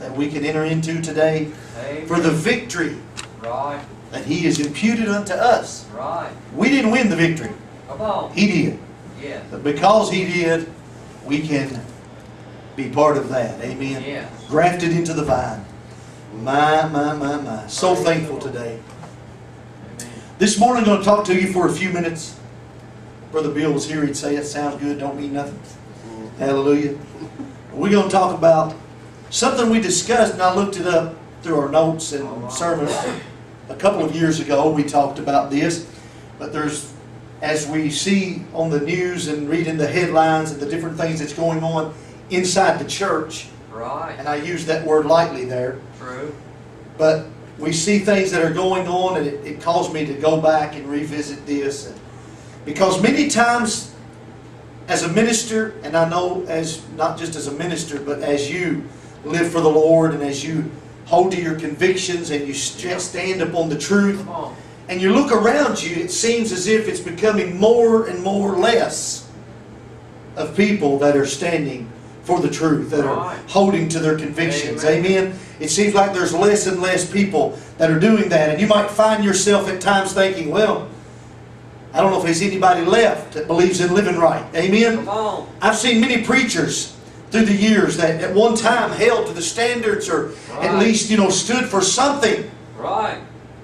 that we can enter into today Amen. for the victory Right, that He has imputed unto us. right. We didn't win the victory, He did. Yes. But because He did, we can be part of that. Amen. Yes. Grafted into the vine. My, my, my, my. So thankful today. Amen. This morning I'm going to talk to you for a few minutes. Brother Bill was here. He'd say it sounds good, don't mean nothing. Hallelujah. We're going to talk about something we discussed, and I looked it up through our notes and sermons a couple of years ago. We talked about this, but there's, as we see on the news and reading the headlines and the different things that's going on inside the church, Right. and I use that word lightly there, True. but we see things that are going on, and it, it caused me to go back and revisit this. And, because many times, as a minister, and I know as not just as a minister, but as you live for the Lord and as you hold to your convictions and you stand upon the truth, and you look around you, it seems as if it's becoming more and more less of people that are standing for the truth, that are holding to their convictions. Amen. Amen. It seems like there's less and less people that are doing that, and you might find yourself at times thinking, well, I don't know if there's anybody left that believes in living right. Amen. I've seen many preachers through the years that at one time held to the standards or at least, you know, stood for something. Right.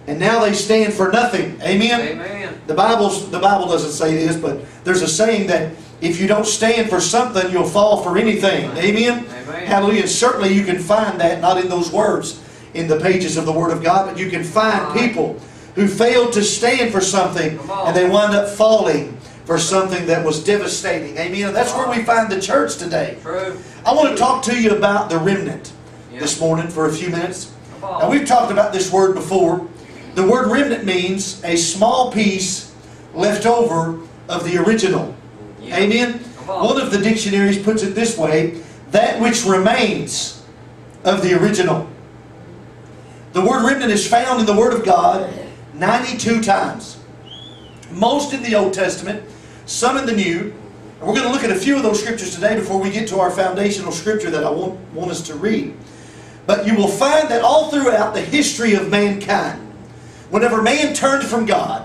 And now they stand for nothing. Amen. Amen. The Bible's the Bible doesn't say this, but there's a saying that if you don't stand for something, you'll fall for anything. Amen. Amen. Hallelujah. And certainly you can find that not in those words in the pages of the Word of God, but you can find Right. people who failed to stand for something and they wind up falling for something that was devastating. Amen. And that's where we find the church today. True. I want to talk to you about the remnant Yes. this morning for a few minutes. Now, we've talked about this word before. The word remnant means a small piece left over of the original. Yeah. Amen? On. One of the dictionaries puts it this way that which remains of the original. The word remnant is found in the Word of God 92 times. Most in the Old Testament, some in the New. And we're going to look at a few of those scriptures today before we get to our foundational scripture that I want, want us to read. But you will find that all throughout the history of mankind, whenever man turned from God,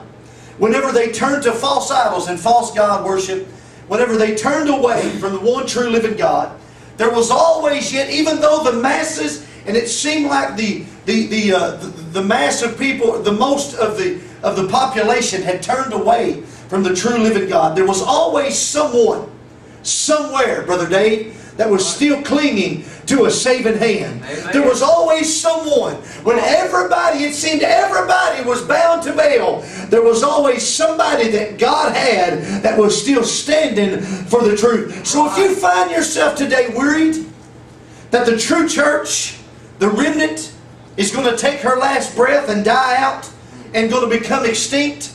whenever they turned to false idols and false God worship, whenever they turned away from the one true living God, there was always yet, even though the masses, and it seemed like the the the uh, the, the mass of people, the most of the of the population had turned away from the true living God, there was always someone, somewhere, brother Dave, that was still clinging to a saving hand. Amen. There was always someone when everybody, it seemed everybody was bound to Baal, there was always somebody that God had that was still standing for the truth. So if you find yourself today worried that the true church, the remnant, is going to take her last breath and die out and going to become extinct,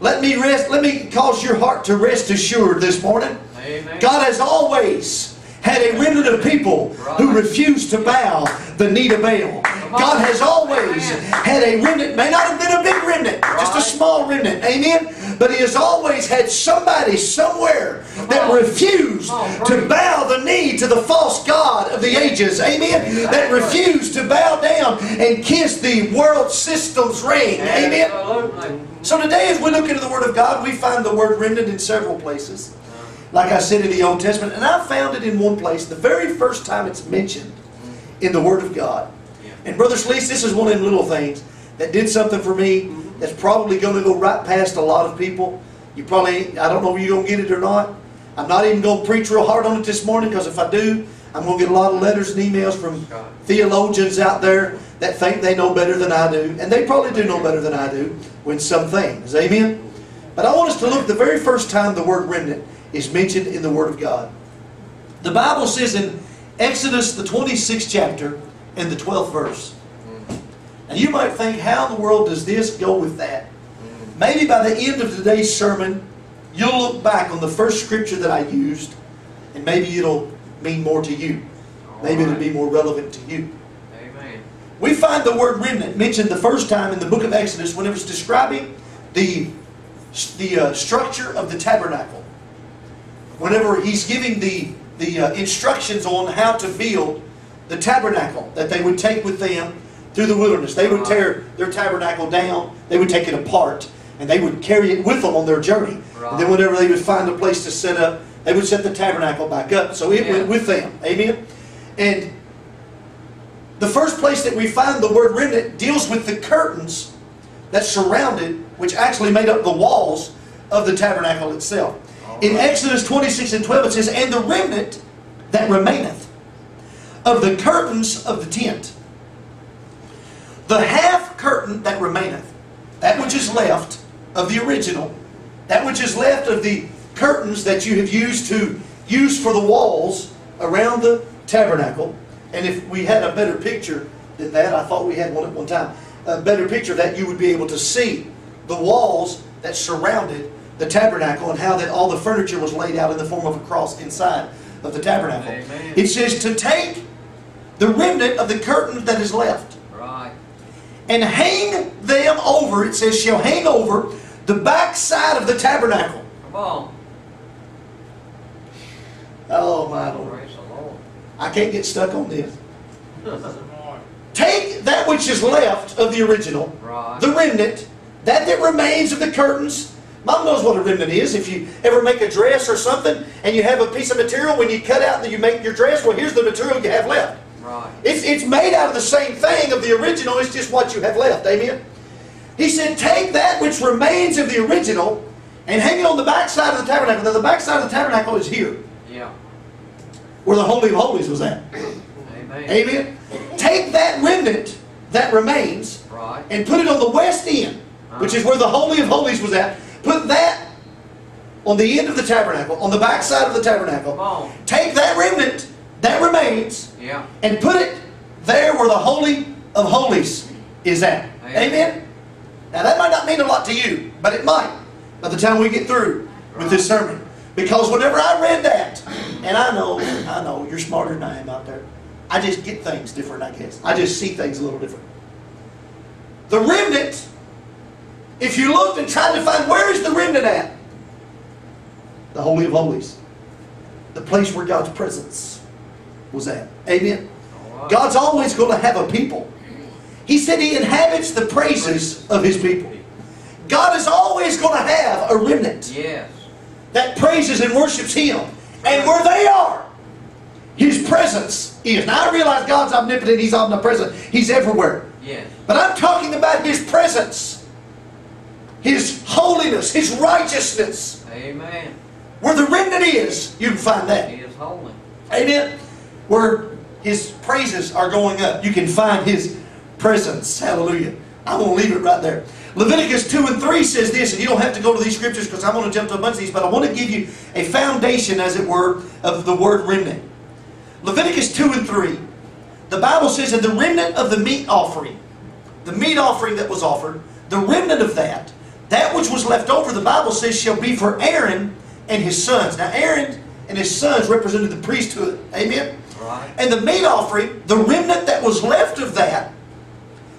let me rest, let me cause your heart to rest assured this morning. Amen. God has always had a remnant of people who refused to bow the knee to Baal. God has always had a remnant, may not have been a big remnant, just a small remnant, amen? But He has always had somebody somewhere that refused to bow the knee to the false God of the ages, amen? That refused to bow down and kiss the world system's ring, amen? So today, as we look into the Word of God, we find the word remnant in several places. Like I said in the Old Testament, and I found it in one place, the very first time it's mentioned in the Word of God. And Brother Sleece, this is one of them little things that did something for me that's probably going to go right past a lot of people. You probably, I don't know if you're going to get it or not. I'm not even going to preach real hard on it this morning because if I do, I'm going to get a lot of letters and emails from theologians out there that think they know better than I do. And they probably do know better than I do when some things. Amen? But I want us to look the very first time the word remnant is mentioned in the Word of God. The Bible says in Exodus, the 26th chapter, and the 12th verse. And you might think, how in the world does this go with that? Maybe by the end of today's sermon, you'll look back on the first scripture that I used, and maybe it'll mean more to you. Maybe it'll be more relevant to you. Amen. We find the word remnant mentioned the first time in the book of Exodus when it was describing the, the uh, structure of the tabernacle. Whenever he's giving the, the uh, instructions on how to build the tabernacle that they would take with them through the wilderness. They would tear their tabernacle down, they would take it apart, and they would carry it with them on their journey. And then whenever they would find a place to set up, they would set the tabernacle back up. So it Yeah. went with them. Amen? And the first place that we find the word remnant deals with the curtains that surrounded, which actually made up the walls of the tabernacle itself. In Exodus 26 and 12 it says, And the remnant that remaineth of the curtains of the tent. The half curtain that remaineth, that which is left of the original, that which is left of the curtains that you have used to use for the walls around the tabernacle. And if we had a better picture than that, I thought we had one at one time, a better picture of that you would be able to see the walls that surrounded the tabernacle and how that all the furniture was laid out in the form of a cross inside of the tabernacle. Amen. It says to take the remnant of the curtain that is left. And hang them over, it says, shall hang over the back side of the tabernacle. Come on. Oh my Lord. Praise the Lord. I can't get stuck on this. Take that which is left of the original, Right. the remnant, that that remains of the curtains. Mom knows what a remnant is. If you ever make a dress or something and you have a piece of material, when you cut out and you make your dress, well, here's the material you have left. Right. It's, it's made out of the same thing of the original, it's just what you have left. Amen? He said, Take that which remains of the original and hang it on the backside of the tabernacle. Now, the backside of the tabernacle is here, Yeah. where the Holy of Holies was at. Amen. Amen? Take that remnant that remains Right. and put it on the west end, uh-huh. which is where the Holy of Holies was at. Put that on the end of the tabernacle, on the backside of the tabernacle. Take that remnant that remains Yeah. and put it there where the Holy of Holies is at. Amen. Amen? Now that might not mean a lot to you, but it might by the time we get through with this sermon. Because whenever I read that, and I know, I know, you're smarter than I am out there. I just get things different, I guess. I just see things a little different. The remnant, if you looked and tried to find where is the remnant at? The Holy of Holies. The place where God's presence was at. Amen? God's always going to have a people. He said He inhabits the praises of His people. God is always going to have a remnant Yes. that praises and worships Him. And where they are, His presence is. Now I realize God's omnipotent, He's omnipresent, He's everywhere. Yes. But I'm talking about His presence, His holiness, His righteousness. Amen. Where the remnant is, you can find that. He is holy. Amen. Where his praises are going up. You can find his presence. Hallelujah. I'm going to leave it right there. Leviticus 2 and 3 says this, and you don't have to go to these scriptures because I'm going to jump to a bunch of these, but I want to give you a foundation, as it were, of the word remnant. Leviticus 2 and 3, the Bible says, that the remnant of the meat offering, the meat offering that was offered, the remnant of that, that which was left over, the Bible says, shall be for Aaron and his sons. Now, Aaron and his sons represented the priesthood. Amen? And the meat offering, the remnant that was left of that,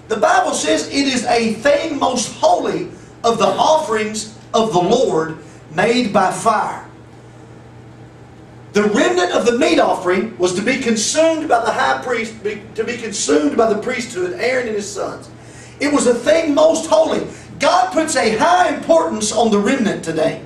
the Bible says it is a thing most holy of the offerings of the Lord made by fire. The remnant of the meat offering was to be consumed by the high priest, to be consumed by the priesthood, Aaron and his sons. It was a thing most holy. God puts a high importance on the remnant today.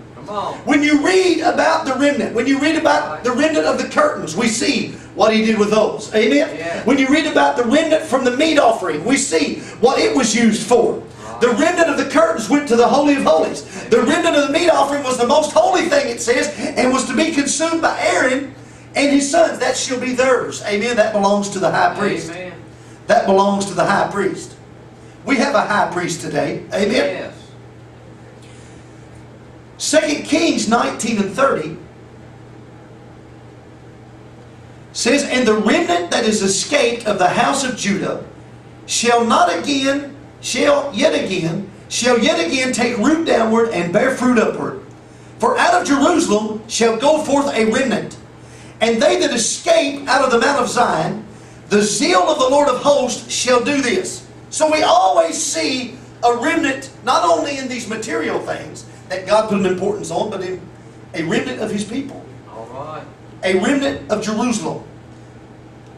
When you read about the remnant, when you read about the remnant of the curtains, we see what he did with those. Amen? Yeah. When you read about the remnant from the meat offering, we see what it was used for. The remnant of the curtains went to the Holy of Holies. The remnant of the meat offering was the most holy thing, it says, and was to be consumed by Aaron and his sons. That shall be theirs. Amen? That belongs to the high priest. Amen. That belongs to the high priest. We have a high priest today. Amen? 2 Kings 19 and 30 says, And the remnant that is escaped of the house of Judah shall not again, shall yet again, shall yet again take root downward and bear fruit upward. For out of Jerusalem shall go forth a remnant, and they that escape out of the Mount of Zion, the zeal of the Lord of hosts shall do this. So we always see a remnant, not only in these material things that God put an importance on, but in a remnant of His people, All right. a remnant of Jerusalem.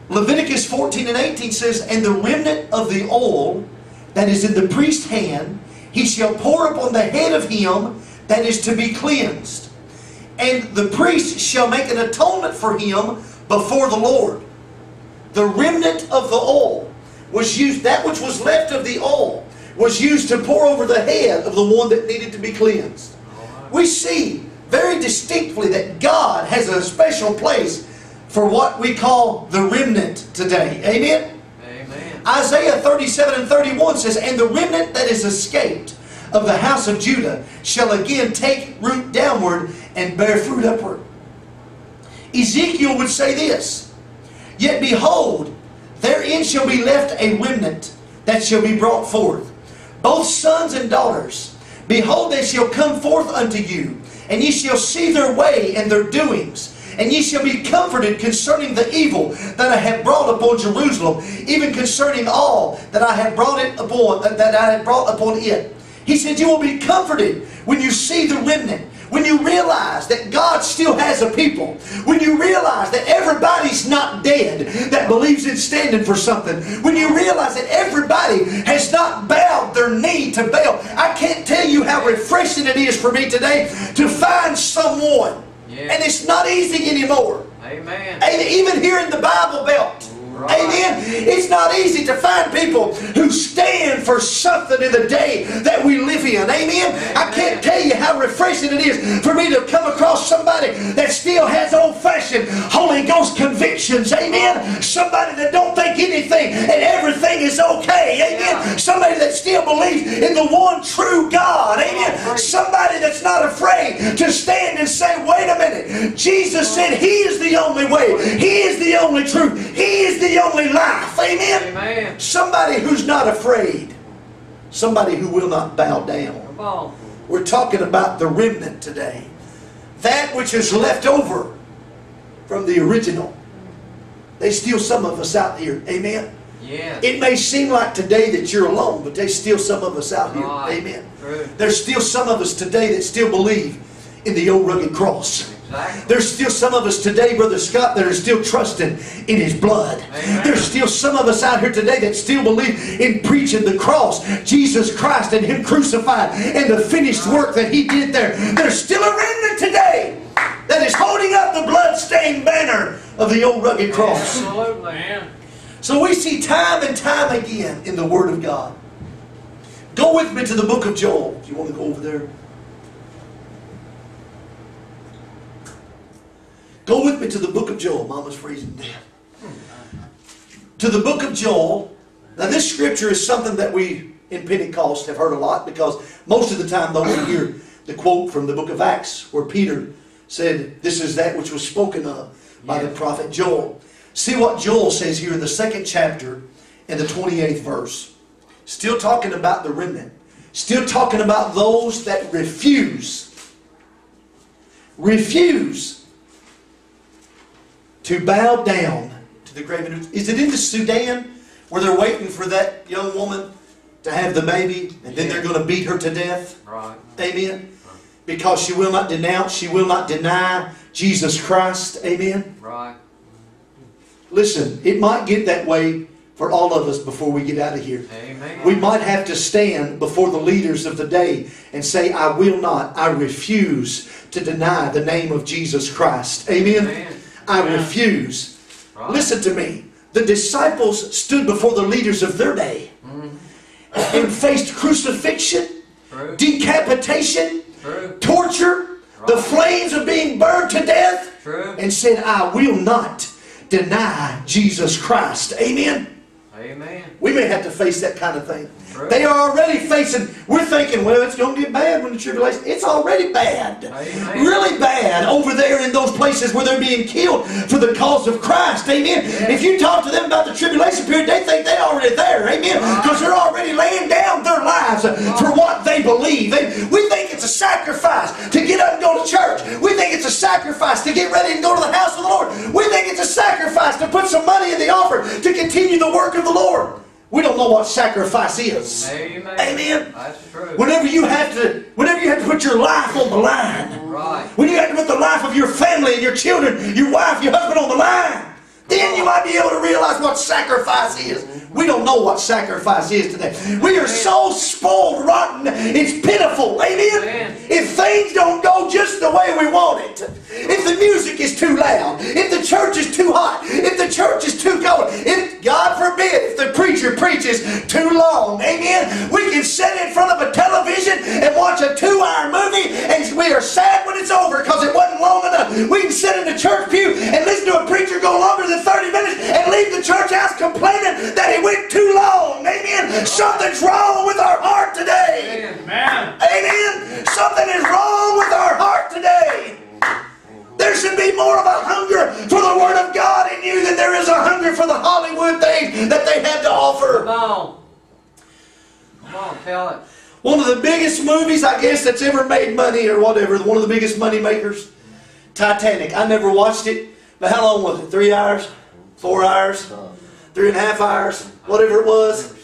Leviticus 14 and 18 says, And the remnant of the oil that is in the priest's hand, he shall pour upon the head of him that is to be cleansed. And the priest shall make an atonement for him before the Lord. The remnant of the oil was used, that which was left of the oil, was used to pour over the head of the one that needed to be cleansed. We see very distinctly that God has a special place for what we call the remnant today. Amen? Amen. Isaiah 37 and 31 says, And the remnant that is escaped of the house of Judah shall again take root downward and bear fruit upward. Ezekiel would say this, Yet behold, therein shall be left a remnant that shall be brought forth, both sons and daughters. Behold, they shall come forth unto you, and ye shall see their way and their doings. And ye shall be comforted concerning the evil that I have brought upon Jerusalem, even concerning all that I have brought it upon that I have brought upon it. He said, You will be comforted when you see the remnant. When you realize that God still has a people. When you realize that everybody's not dead that believes in standing for something. When you realize that everybody has not bowed their knee to Baal. I can't tell you how refreshing it is for me today to find someone. Yeah. And it's not easy anymore. Amen. And even here in the Bible Belt. Right. Amen. It's not easy to find people who stand for something in the day that we live in. Amen. I can't tell you how refreshing it is for me to come across somebody that still has old-fashioned Holy Ghost convictions. Amen. Somebody that don't think anything and everything is okay. Amen. Somebody that still believes in the one true God. Amen. Somebody that's not afraid to stand and say, wait a minute. Jesus said He is the only way. He is the only truth. He is the only life. Amen. Amen. Somebody who's not afraid. Somebody who will not bow down. We're talking about the remnant today. That which is left over from the original. They still some of us out here. Amen. Yeah. It may seem like today that you're alone, but they still some of us out here. Right. Amen. True. There's still some of us today that still believe in the old rugged cross. There's still some of us today, Brother Scott, that are still trusting in His blood. Amen. There's still some of us out here today that still believe in preaching the cross, Jesus Christ and Him crucified, and the finished work that He did there. There's still a remnant today that is holding up the blood-stained banner of the old rugged cross. Absolutely. So we see time and time again in the Word of God. Go with me to the book of Joel. Do you want to go over there? Go with me to the book of Joel. Mama's freezing to. To the book of Joel. Now, this scripture is something that we in Pentecost have heard a lot because most of the time, though, we hear the quote from the book of Acts where Peter said, This is that which was spoken of by the prophet Joel. See what Joel says here in the second chapter in the 28th verse. Still talking about the remnant. Still talking about those that refuse. Refuse to bow down to the grave. Is it in the Sudan where they're waiting for that young woman to have the baby and then they're going to beat her to death? Right. Amen. Because she will not denounce, she will not deny Jesus Christ. Amen. Right. Listen, it might get that way for all of us before we get out of here. Amen. We might have to stand before the leaders of the day and say, I will not, I refuse to deny the name of Jesus Christ. Amen. Amen. I refuse. Right. Listen to me. The disciples stood before the leaders of their day mm. and faced crucifixion, True. decapitation, True. torture, the flames of being burned to death, True. and said, I will not deny Jesus Christ. Amen. Amen. We may have to face that kind of thing. True. They are already facing, we're thinking, well, it's going to get bad when the tribulation. It's already bad. Amen. Really bad over there in those places where they're being killed for the cause of Christ. Amen. If you talk to them about the tribulation period, they think they're already there. Amen. Ah. Because they're already laying down their lives ah. for what they believe. They- we think it's a sacrifice to get up and go to church. We think it's a sacrifice to get ready and go to the house of the Lord. We think it's a sacrifice to put some money in the offering to continue the work of the Lord. We don't know what sacrifice is. Amen. Amen. That's true. Whenever you have to, whenever you have to put your life on the line, Right. when you have to put the life of your family and your children, your wife, your husband on the line, Then you might be able to realize what sacrifice is. We don't know what sacrifice is today. We are so spoiled rotten, it's pitiful. Amen? Amen. If things don't go just the way we want it, if the music is too loud, if the church is too hot, if the church is too cold, if, God forbid, if the preacher preaches too long, amen, we can sit in front of a television and watch a two hour movie and we are sad when it's over because it wasn't long enough. We can sit in the church pew and listen to a preacher go longer than 30 minutes and leave the church house complaining that he went too long. Amen. Something's wrong with our heart today. Amen. Amen. Something is wrong with our heart today. There should be more of a hunger for the Word of God in you than there is a hunger for the Hollywood things that they have to Come offer. on. Come on, tell it. One of the biggest movies, I guess, that's ever made money or whatever, one of the biggest money makers, Titanic. I never watched it, but how long was it? Three hours? Four hours? Three and a half hours? Whatever it was.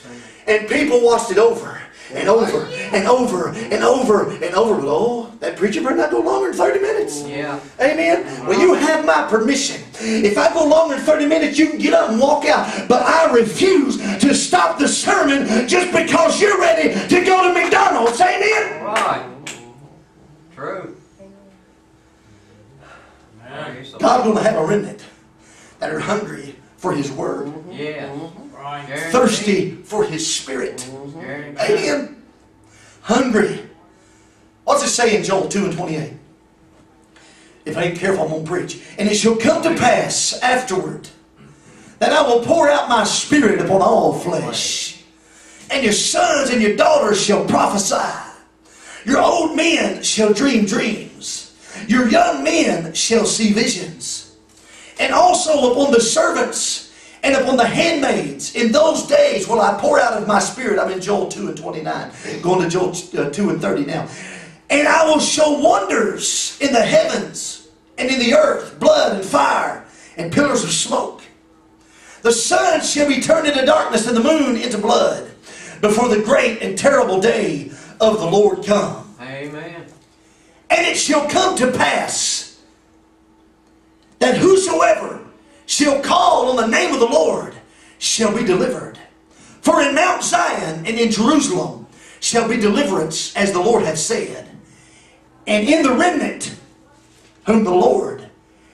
And people watched it over and over and over and over and over. But oh, that preacher better not go longer than 30 minutes. Yeah. Amen. Well, you have my permission. If I go longer than 30 minutes, you can get up and walk out. But I refuse to stop the sermon just because you're ready to go to McDonald's. Amen. Right. True. Praise the God's going to have a remnant that are hungry for His Word, Lord. Yeah. Right. Guaranteed. thirsty for His Spirit. Guaranteed. Amen. Hungry. What's it say in Joel 2 and 28? If I ain't careful, I'm going to preach. And it shall come to pass afterward that I will pour out my spirit upon all flesh. And your sons and your daughters shall prophesy. Your old men shall dream dreams. Your young men shall see visions. And also upon the servants and upon the handmaids in those days will I pour out of my spirit. I'm in Joel 2 and 29, going to Joel uh, 2 and 30 now. And I will show wonders in the heavens and in the earth, blood and fire and pillars of smoke. The sun shall be turned into darkness and the moon into blood before the great and terrible day of the Lord come. Amen. And it shall come to pass that whosoever shall call on the name of the Lord shall be delivered. For in Mount Zion and in Jerusalem shall be deliverance, as the Lord hath said. And in the remnant whom the Lord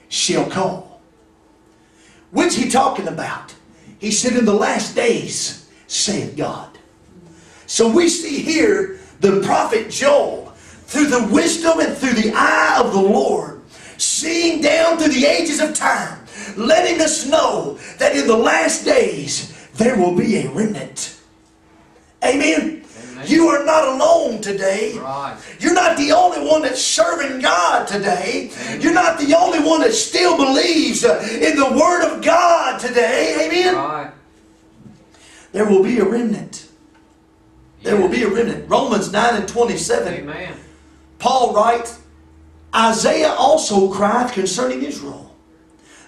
shall call. When's he talking about? He said, In the last days, saith God. So we see here the prophet Joel, through the wisdom and through the eye of the Lord, seeing down through the ages of time, letting us know that in the last days there will be a remnant. Amen. Amen. You are not alone today. Right. You're not the only one that's serving God today. You're not the only one that still believes in the Word of God today. Amen. Right. There will be a remnant. There will be a remnant. Romans 9 and 27. Amen. Paul writes, Isaiah also cried concerning Israel.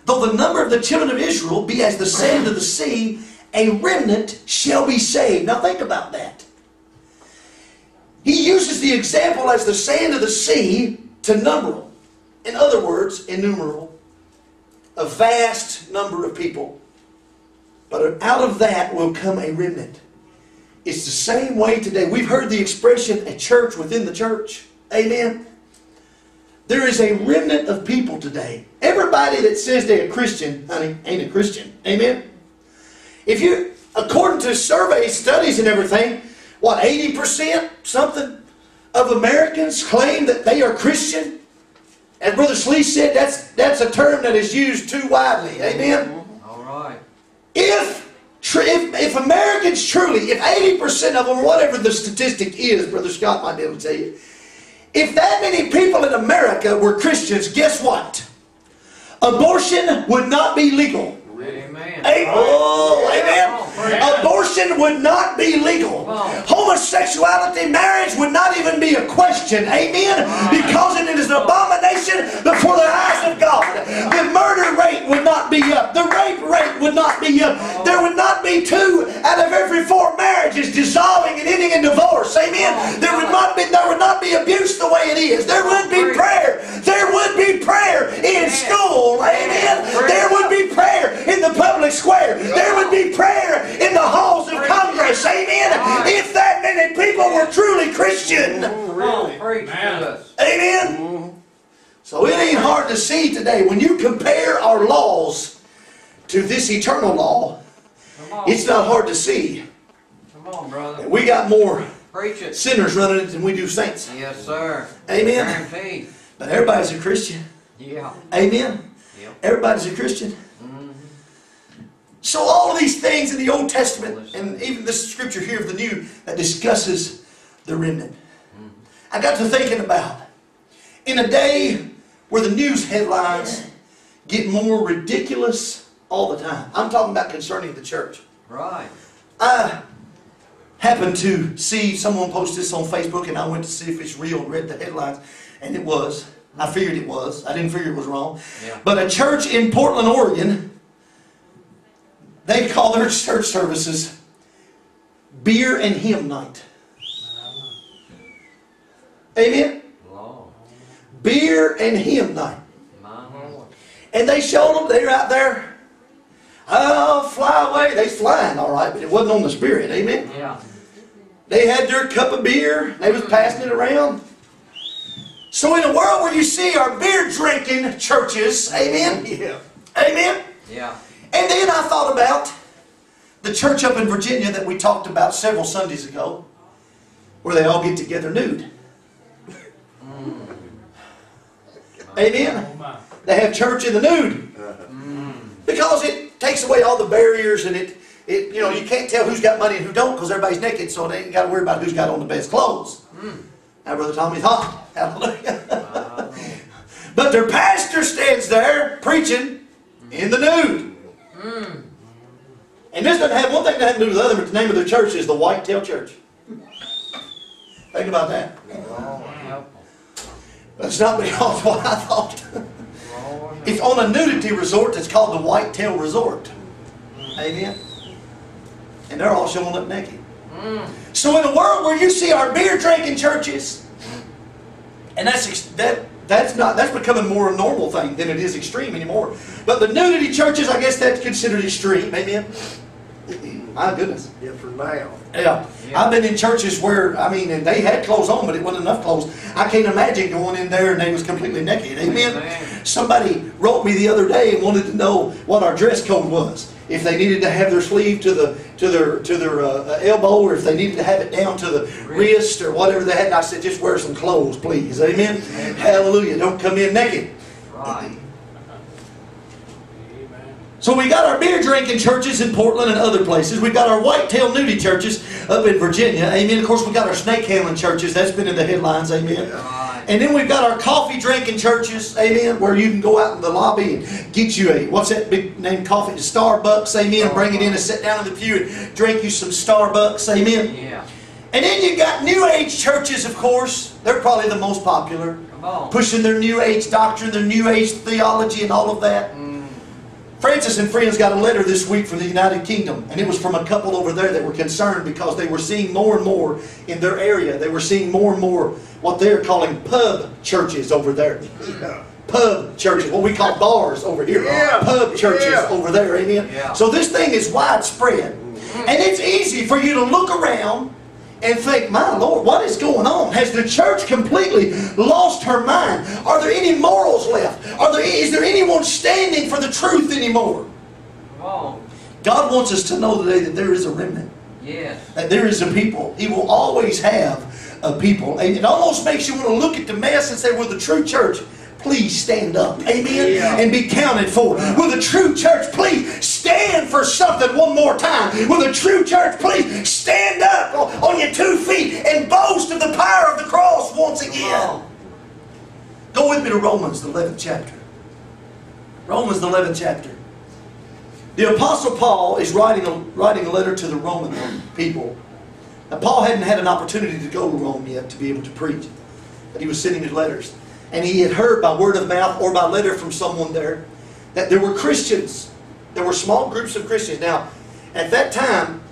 Though the number of the children of Israel be as the sand of the sea, a remnant shall be saved. Now think about that. He uses the example as the sand of the sea to number them. In other words, innumerable. A vast number of people. But out of that will come a remnant. It's the same way today. We've heard the expression a church within the church. Amen. There is a remnant of people today. Everybody that says they're a Christian, honey, ain't a Christian. Amen. If you, according to survey studies and everything, what, 80% something of Americans claim that they are Christian? And Brother Slee said that's, that's a term that is used too widely. Amen. Mm-hmm. All right. If, if, if Americans truly, if 80% of them, whatever the statistic is, Brother Scott might be able to tell you, if that many people in America were Christians, guess what? Abortion would not be legal. Amen. Amen. Amen. Amen. Abortion would not be legal. Homosexuality, marriage would not even be a question. Amen. Because it is an abomination before the eyes of God. The murder rate would not be up. The rape rate would not be up. There would not be two out of every four marriages dissolving and ending in divorce. Amen. There would not be there would not be abuse the way it is. There would be prayer. There would be prayer in school. Amen. There would be prayer in the public square. There would be prayer in the halls of Congress. Amen. If that many people were truly Christian. Oh, oh, Amen. So it ain't hard to see today when you compare our laws to this eternal law. It's not hard to see. Come on, brother. We got more sinners running it than we do saints. Yes, sir. Amen. But everybody's a Christian. Yeah. Amen. Yep. Everybody's a Christian. So all of these things in the Old Testament, and even this scripture here of the New, that discusses the remnant. I got to thinking about, in a day where the news headlines get more ridiculous all the time. I'm talking about concerning the church. Right. I happened to see someone post this on Facebook, and I went to see if it's real and read the headlines, and it was. I figured it was. I didn't figure it was wrong. Yeah. But a church in Portland, Oregon, they call their church services beer and hymn night. Amen? Beer and hymn night. And they showed them, they're out there. Oh, fly away. They flying, all right, but it wasn't on the spirit. Amen? Yeah. They had their cup of beer. They was passing it around. So in a world where you see our beer drinking churches, amen? Yeah. Amen? Yeah. And then I thought about the church up in Virginia that we talked about several Sundays ago, where they all get together nude. Mm. Amen? Oh. They have church in the nude. Because it takes away all the barriers and it, it you know, you can't tell who's got money and who don't because everybody's naked, so they ain't got to worry about who's got on the best clothes. Mm. Now, Brother Tommy's hot. Hallelujah. But their pastor stands there preaching in the nude. Mm. And this doesn't have one thing to have to do with the other, but the name of their church is the Whitetail Church. Think about that. That's not because what I thought. It's on a nudity resort that's called the Whitetail Resort. Amen. And they're all showing up naked. So in a world where you see our beer drinking churches, and that's that that's not that's becoming more a normal thing than it is extreme anymore. But the nudity churches, I guess that's considered extreme. Amen. My goodness. Yeah, for now. Yeah. Yeah. I've been in churches where, I mean, and they had clothes on, but it wasn't enough clothes. I can't imagine going in there and they was completely naked. Amen. Amen. Somebody wrote me the other day and wanted to know what our dress code was. If they needed to have their sleeve to the to their to their uh, elbow, or if they needed to have it down to the wrist, or whatever they had. And I said, just wear some clothes, please. Amen. Hallelujah. Don't come in naked. Right. So we got our beer drinking churches in Portland and other places. We've got our whitetail nudie churches up in Virginia. Amen. Of course, we got our snake handling churches. That's been in the headlines. Amen. And then we've got our coffee drinking churches. Amen. Where you can go out in the lobby and get you a what's that big name coffee? Starbucks. Amen. Bring it in and sit down in the pew and drink you some Starbucks. Amen. Yeah. And then you got New Age churches, of course. They're probably the most popular pushing their New Age doctrine, their New Age theology, and all of that. Francis and friends got a letter this week from the United Kingdom, and it was from a couple over there that were concerned because they were seeing more and more in their area. They were seeing more and more what they're calling pub churches over there. Yeah. Pub churches, what we call bars over here. Yeah. Pub churches Yeah. over there, amen? Yeah. So this thing is widespread. And it's easy for you to look around and think, my Lord, what is going on? Has the church completely lost her mind? Are there any morals left? Are there, is there anyone standing for the truth anymore? God wants us to know today that there is a remnant, Yes. that there is a people. He will always have a people. And it almost makes you want to look at the mess and say, well, the true church, please stand up. Amen? Yeah. And be counted for. Will the true church please stand for something one more time? Will the true church please stand up on- your two feet and boast of the power of the cross once again? Go with me to Romans, the 11th chapter. Romans, the 11th chapter. The Apostle Paul is writing a, writing a letter to the Roman people. Now, Paul hadn't had an opportunity to go to Rome yet to be able to preach, but he was sending his letters. And he had heard by word of mouth or by letter from someone there that there were Christians. There were small groups of Christians. Now, at that time,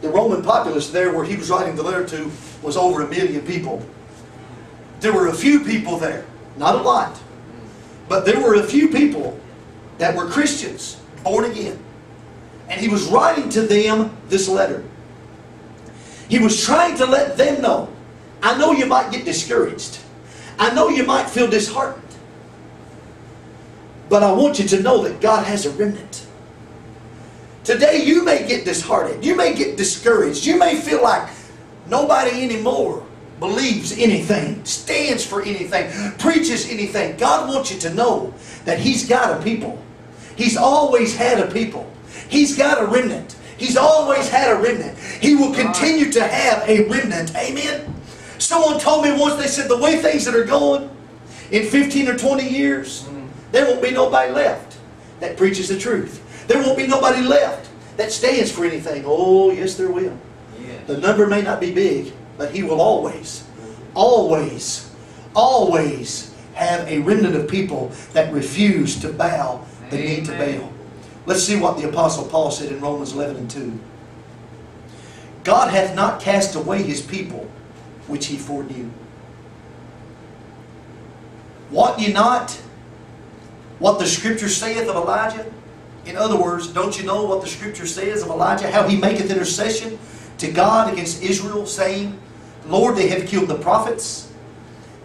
the Roman populace there where he was writing the letter to was over a million people. There were a few people there, not a lot, but there were a few people that were Christians, born again. And he was writing to them this letter. He was trying to let them know. I know you might get discouraged. I know you might feel disheartened. But I want you to know that God has a remnant. Today you may get disheartened. You may get discouraged. You may feel like nobody anymore believes anything, stands for anything, preaches anything. God wants you to know that He's got a people. He's always had a people. He's got a remnant. He's always had a remnant. He will continue to have a remnant. Amen. Someone told me once, they said, the way things that are going, in 15 or 20 years, there won't be nobody left that preaches the truth. There won't be nobody left that stands for anything. Oh, yes, there will. Yes. The number may not be big, but He will always, always, always have a remnant of people that refuse to bow the knee to Amen. Baal. Let's see what the Apostle Paul said in Romans 11 and 2. God hath not cast away His people, which He foreknew. Wot ye not what the Scripture saith of Elijah? In other words, don't you know what the Scripture says of Elijah? How he maketh intercession to God against Israel, saying, Lord, they have killed the prophets,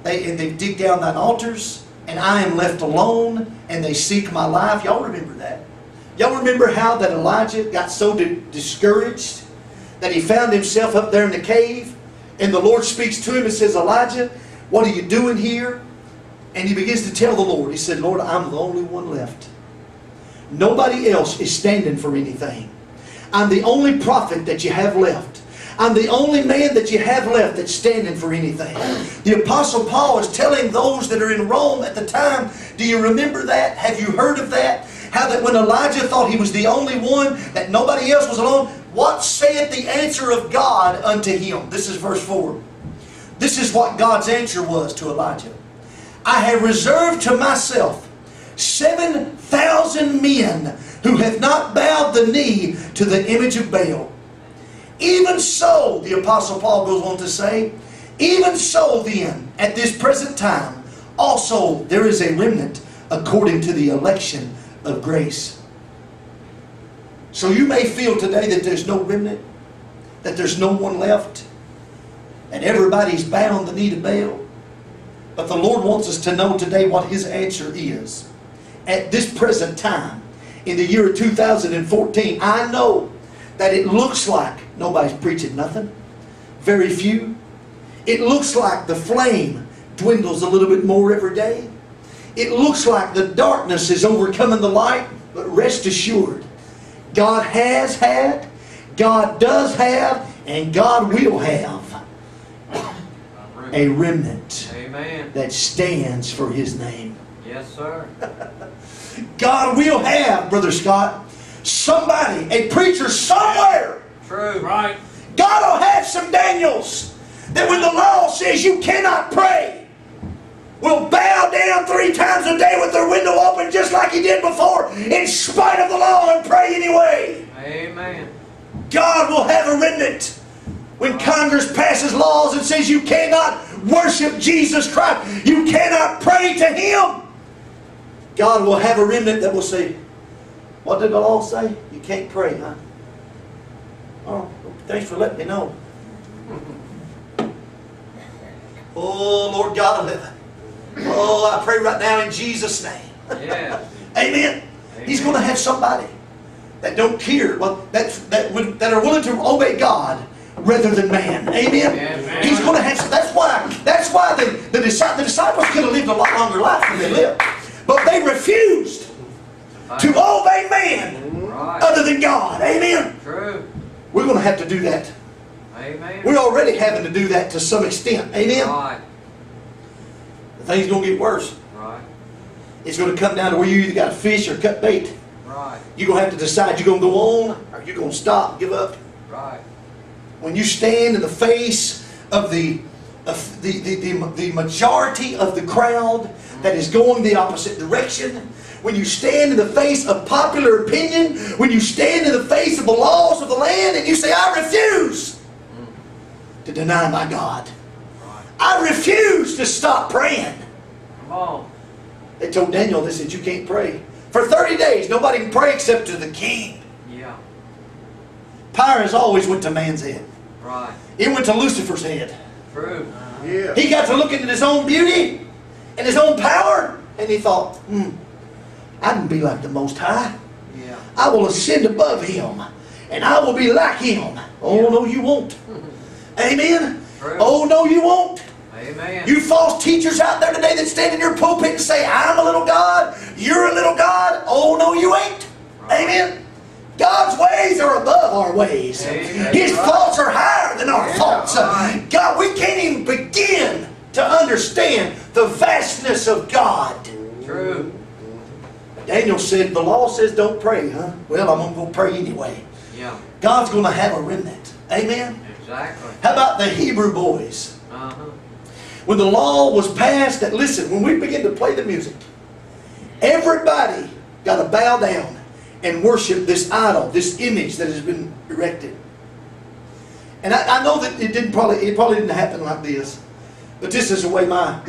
they, and they dig down thine altars, and I am left alone, and they seek my life. Y'all remember that. Y'all remember how that Elijah got so di- discouraged that he found himself up there in the cave, and the Lord speaks to him and says, Elijah, what are you doing here? And he begins to tell the Lord, he said, Lord, I'm the only one left. Nobody else is standing for anything. I'm the only prophet that you have left. I'm the only man that you have left that's standing for anything. The Apostle Paul is telling those that are in Rome at the time, do you remember that? Have you heard of that? How that when Elijah thought he was the only one, that nobody else was alone, what saith the answer of God unto him? This is verse 4. This is what God's answer was to Elijah. I have reserved to myself 7,000 men who have not bowed the knee to the image of Baal. Even so, the Apostle Paul goes on to say, even so then, at this present time, also there is a remnant according to the election of grace. So you may feel today that there's no remnant, that there's no one left, and everybody's bound the knee to Baal. But the Lord wants us to know today what His answer is. At this present time, in the year of 2014, I know that it looks like nobody's preaching nothing. Very few. It looks like the flame dwindles a little bit more every day. It looks like the darkness is overcoming the light, but rest assured, God has had, God does have, and God will have a remnant Amen. that stands for His name. Yes, sir. God will have, Brother Scott, somebody, a preacher somewhere. True. Right. God will have some Daniels that when the law says you cannot pray, will bow down three times a day with their window open just like he did before, in spite of the law, and pray anyway. Amen. God will have a remnant. When Congress passes laws and says you cannot worship Jesus Christ, you cannot pray to Him, God will have a remnant that will say, What did the law say? You can't pray, huh? Oh, thanks for letting me know. Oh, Lord God of heaven. Oh, I pray right now in Jesus' name. Yes. Amen. He's going to have somebody that don't care, well, that, that, would, that are willing to obey God rather than man. Amen. Amen. He's going to have. That's why. That's why the the, the disciples could have lived a lot longer life than they lived, but they refused to obey man Right. other than God. Amen. True. We're going to have to do that. Amen. We're already having to do that to some extent. Amen. Right. Thing's going to get worse. Right. It's going to come down to where you either got to fish or cut bait. Right. You're going to have to decide you're going to go on or you're going to stop, give up. Right. when you stand in the face of the of the, the, the, the majority of the crowd that is going the opposite direction, when you stand in the face of popular opinion, when you stand in the face of the laws of the land and you say, I refuse to deny my God. Right. I refuse to stop praying. Come on. They told Daniel, they said, You can't pray. For 30 days, nobody can pray except to the king. Yeah. Power has always went to man's head. Right. It went to Lucifer's head. True. Yeah. He got to looking at his own beauty and his own power, and he thought, hmm, I can be like the Most High. Yeah. I will ascend above him, and I will be like him. Oh, no, you won't. Amen? True. Oh, no, you won't. Amen. You false teachers out there today that stand in your pulpit and say, I'm a little God, you're a little God. Oh, no, you ain't. Amen? God's ways are above our ways. Amen. His thoughts are higher than our Yeah. thoughts. Right. God, we can't even begin to understand the vastness of God. True. Daniel said, the law says don't pray, huh? Well, I'm going to go pray anyway. Yeah. God's going to have a remnant. Amen? Exactly. How about the Hebrew boys? Uh-huh. When the law was passed, that listen, when we begin to play the music, everybody got to bow down and worship this idol, this image that has been erected. And I, I know that it didn't probably it probably didn't happen like this, but this is the way my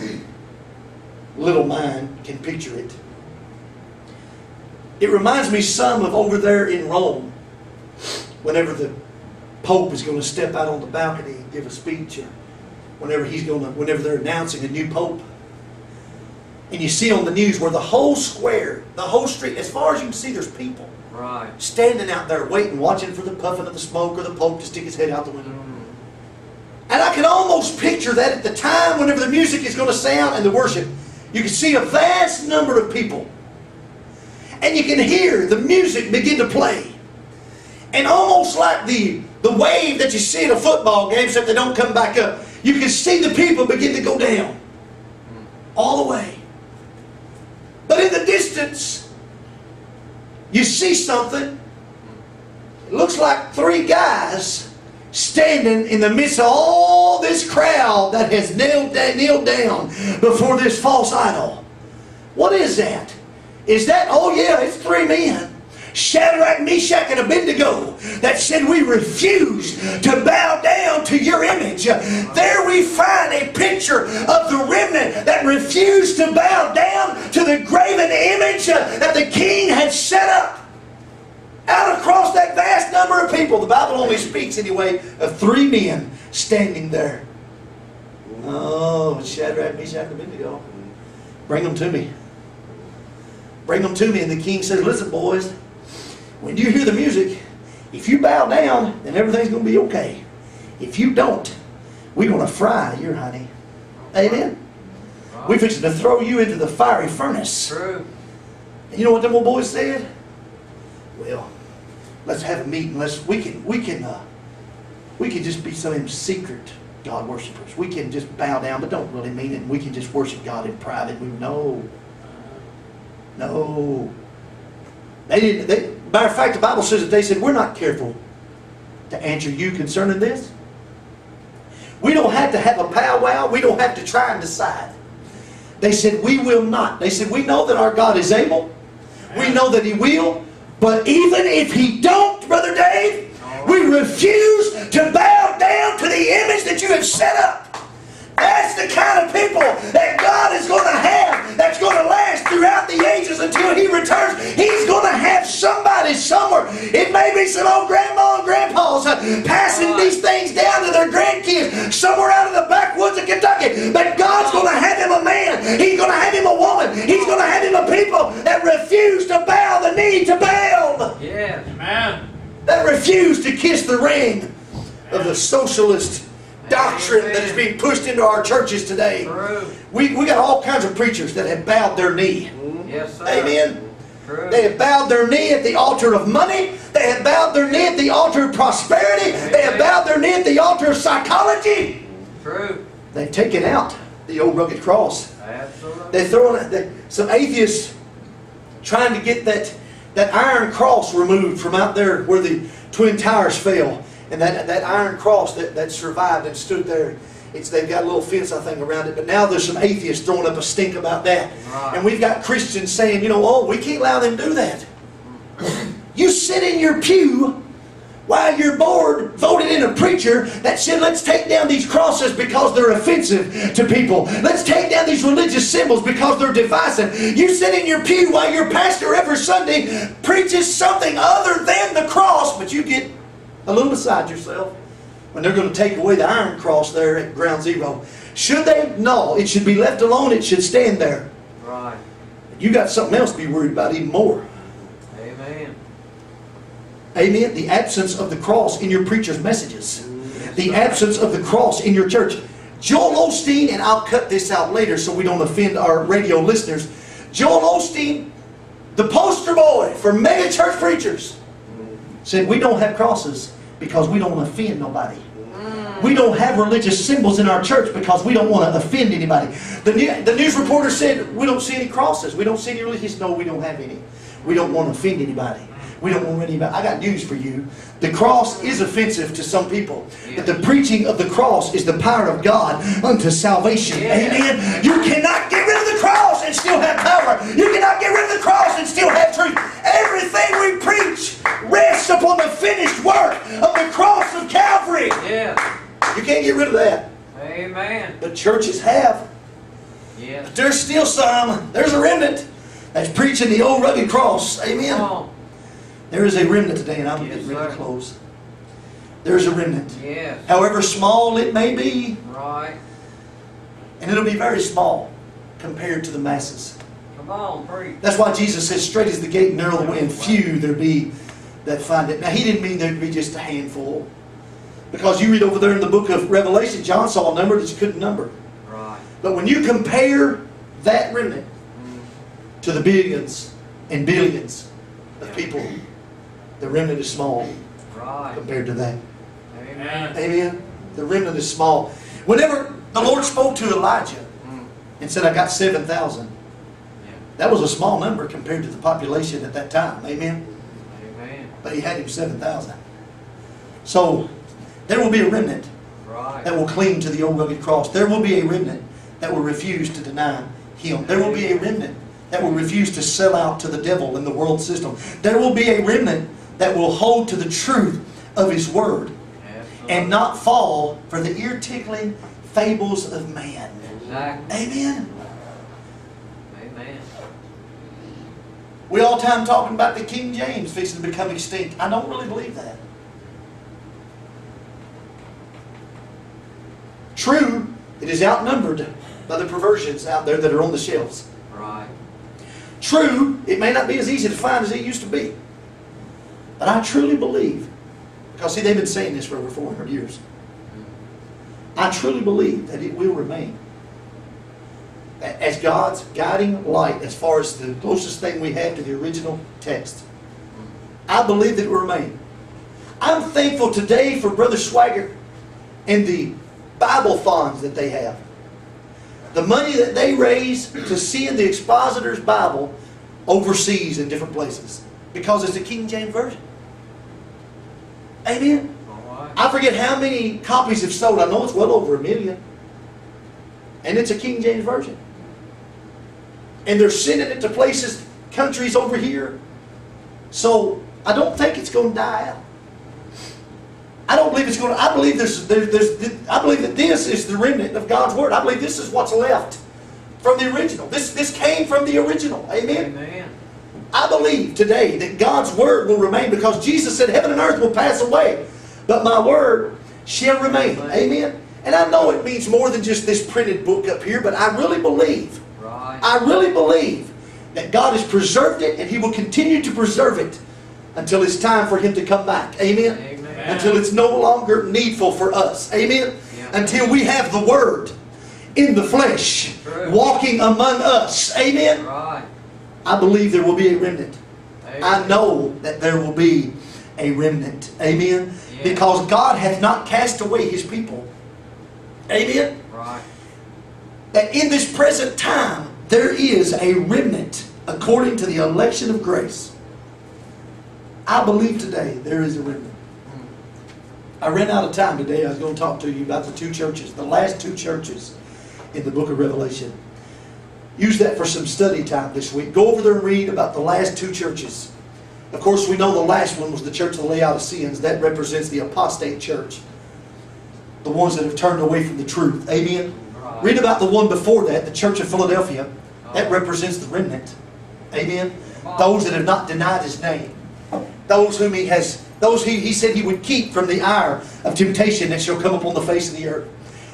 little mind can picture it. It reminds me some of over there in Rome, whenever the Pope is going to step out on the balcony and give a speech, or whenever he's going to, whenever they're announcing a new Pope. And you see on the news where the whole square, the whole street, as far as you can see, there's people Right. standing out there waiting, watching for the puffing of the smoke or the Pope to stick his head out the window. Mm. And I can almost picture that at the time whenever the music is going to sound and the worship, you can see a vast number of people. And you can hear the music begin to play. And almost like the, the wave that you see at a football game, except they don't come back up, you can see the people begin to go down. All the way. But in the distance, you see something. It looks like three guys standing in the midst of all this crowd that has knelt, kneeled down before this false idol. What is that? Is that, oh yeah, it's three men. Shadrach, Meshach, and Abednego that said we refuse to bow down to your image. There we find a picture of the remnant that refused to bow down to the graven image that the king had set up out across that vast number of people. The Bible only speaks, anyway, of three men standing there. Oh, Shadrach, Meshach, and Abednego. Bring them to me. Bring them to me. And the king says, Listen, boys, when you hear the music, if you bow down, then everything's going to be okay. If you don't, we're going to fry your honey. Amen? We're fixing to throw you into the fiery furnace. True. And you know what them old boys said? Well, let's have a meeting. Let's we can we can uh, we can just be some of them secret God worshipers. We can just bow down, but don't really mean it. And we can just worship God in private. We no, no. They didn't. They, matter of fact, the Bible says that they said we're not careful to answer you concerning this. We don't have to have a powwow. We don't have to try and decide. They said, We will not. They said, We know that our God is able. We know that He will. But even if He don't, Brother Dave, we refuse to bow down to the image that you have set up. That's the kind of people until He returns. He's going to have somebody somewhere. It may be some old grandma and grandpas uh, passing these things down to their grandkids somewhere out in the backwoods of Kentucky. But God's going to have him a man. He's going to have him a woman. He's going to have him a people that refuse to bow the knee to Baal. Yes. man. That refuse to kiss the ring of the socialist doctrine that is being pushed into our churches today. True. We, we got all kinds of preachers that have bowed their knee. Yes, sir. Amen. True. They have bowed their knee at the altar of money. They have bowed their knee at the altar of prosperity. They have bowed their knee at the altar of psychology. True. They've taken out the old rugged cross. Absolutely. They're throwing it. They, some atheists trying to get that, that iron cross removed from out there where the Twin Towers fell. And that, that iron cross that, that survived and stood there, it's, they've got a little fence, I think, around it. But now there's some atheists throwing up a stink about that. Right. And we've got Christians saying, you know, oh, we can't allow them to do that. you sit in your pew while your board voted in a preacher that said, let's take down these crosses because they're offensive to people. Let's take down these religious symbols because they're divisive. You sit in your pew while your pastor every Sunday preaches something other than the cross, but you get a little beside yourself when they're going to take away the iron cross there at ground zero. Should they? No, it should be left alone. It should stand there. Right. You got something else to be worried about even more. Amen. Amen. The absence of the cross in your preacher's messages. Yes, The absence of the cross in your church. Joel Osteen, and I'll cut this out later so we don't offend our radio listeners. Joel Osteen, the poster boy for mega church preachers, said we don't have crosses because we don't offend nobody. We don't have religious symbols in our church because we don't want to offend anybody. The, new, the news reporter said, We don't see any crosses. We don't see any religious. No, we don't have any. We don't want to offend anybody. We don't want anybody. I got news for you. The cross is offensive to some people. But the preaching of the cross is the power of God unto salvation. Amen. You cannot get rid of the cross and still have power. You cannot get rid of the cross and still have truth. Everything we preach rests upon the finished work of the cross of Calvary. Yeah. You can't get rid of that. Amen. But churches have. Yeah. But there's still some. There's a remnant that's preaching the old rugged cross. Amen. There is a remnant today, and I'm Yes, getting ready to close. There's a remnant. Yes. However small it may be, Right. and it'll be very small compared to the masses. Come on, preach. That's why Jesus says, straight is the gate, narrow the way, and few there be that find it. Now, he didn't mean there'd be just a handful. Because you read over there in the book of Revelation, John saw a number that you couldn't number. Right. But when you compare that remnant Mm. to the billions and billions of people, the remnant is small Right. compared to that. Amen. Amen. The remnant is small. Whenever the Lord spoke to Elijah Mm. and said, I got 7,000, Yeah. that was a small number compared to the population at that time. Amen. Amen. But he had him 7,000. So there will be a remnant Right. that will cling to the old rugged cross. There will be a remnant that will refuse to deny him. There will be a remnant that will refuse to sell out to the devil and the world system. There will be a remnant that will hold to the truth of his word Absolutely. and not fall for the ear tickling fables of man. Exactly. Amen. Amen. We all time talking about the King James fixing to become extinct. I don't really believe that. True, it is outnumbered by the perversions out there that are on the shelves. Right. True, it may not be as easy to find as it used to be. But I truly believe, because see, they've been saying this for over 400 years. I truly believe that it will remain. As God's guiding light, as far as the closest thing we have to the original text, I believe that it will remain. I'm thankful today for Brother Swaggart and the Bible funds that they have. The money that they raise to send the expositor's Bible overseas in different places. Because it's the King James Version. Amen. Right. I forget how many copies have sold. I know it's well over a million. And it's a King James Version. And they're sending it to places, countries over here. So I don't think it's going to die out. I don't believe it's going to. I believe there's, there, there's. I believe that this is the remnant of God's word. I believe this is what's left from the original. This this came from the original. Amen. Amen. I believe today that God's word will remain because Jesus said, Heaven and earth will pass away, but my word shall remain. Amen. And I know it means more than just this printed book up here, but I really believe, Right. I really believe that God has preserved it and He will continue to preserve it until it's time for Him to come back. Amen. Amen. Until it's no longer needful for us. Amen. Yeah. Until we have the word in the flesh True. walking among us. Amen. Right. I believe there will be a remnant. Amen. I know that there will be a remnant. Amen. Yeah. Because God hath not cast away his people. Amen. Right. That in this present time there is a remnant according to the election of grace. I believe today there is a remnant. Hmm. I ran out of time today. I was going to talk to you about the two churches, the last two churches in the book of Revelation. Use that for some study time this week. Go over there and read about the last two churches. Of course, we know the last one was the church of the Laodiceans. That represents the apostate church. The ones that have turned away from the truth. Amen. Right. Read about the one before that, the church of Philadelphia. That uh-huh. represents the remnant. Amen. Those that have not denied his name. Those whom he has Those he, he said he would keep from the ire of temptation that shall come upon the face of the earth.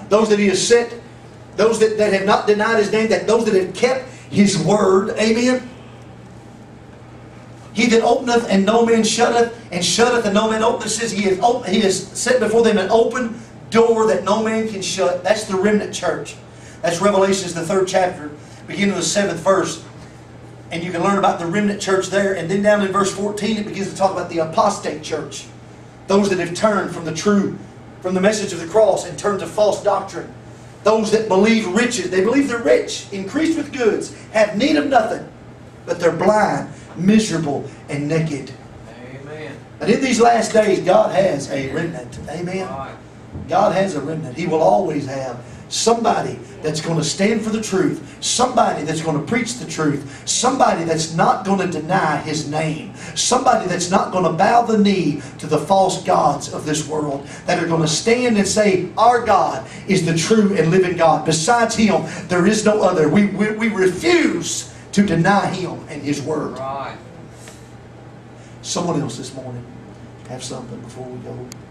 Those that he has set, those that, that have not denied his name, that those that have kept his word. Amen. He that openeth and no man shutteth, and shutteth and no man openeth, says he has, he has set before them an open door that no man can shut. That's the remnant church. That's Revelations, the third chapter, beginning of the seventh verse. And you can learn about the remnant church there. And then down in verse 14, it begins to talk about the apostate church. Those that have turned from the true, from the message of the cross and turned to false doctrine. Those that believe riches. They believe they're rich, increased with goods, have need of nothing, but they're blind, miserable, and naked. Amen. And in these last days, God has a remnant. Amen. God has a remnant. He will always have somebody that's going to stand for the truth, somebody that's going to preach the truth, somebody that's not going to deny His name, somebody that's not going to bow the knee to the false gods of this world, that are going to stand and say, Our God is the true and living God. Besides Him, there is no other. We, we, we refuse to deny Him and His Word. Right. Someone else this morning have something before we go.